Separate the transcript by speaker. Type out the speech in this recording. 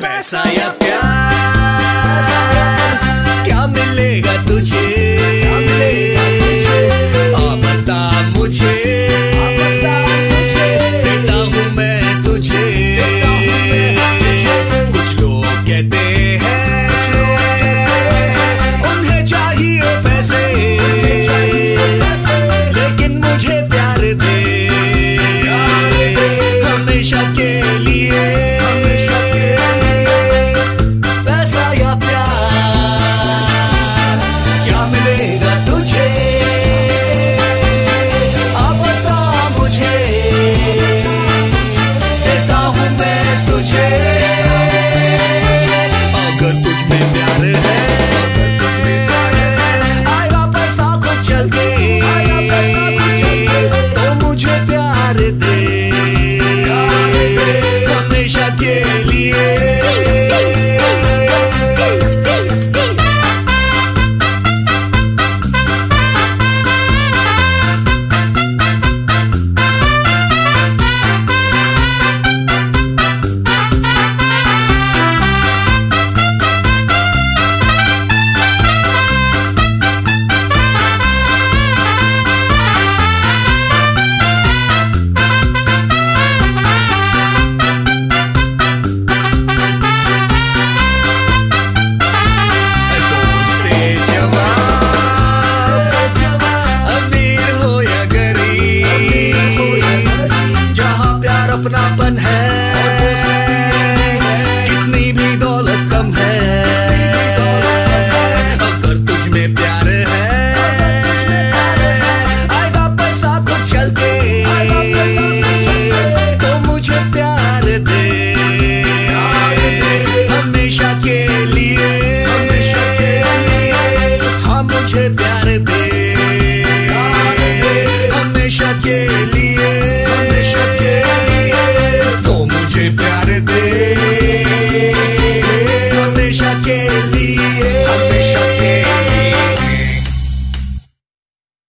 Speaker 1: पैसा या प्यार? क्या मिलेगा तुझे, क्या मिलेगा तुझे? आ बता मुझे। Llega tu अपनापन है। कितनी भी दौलत कम है।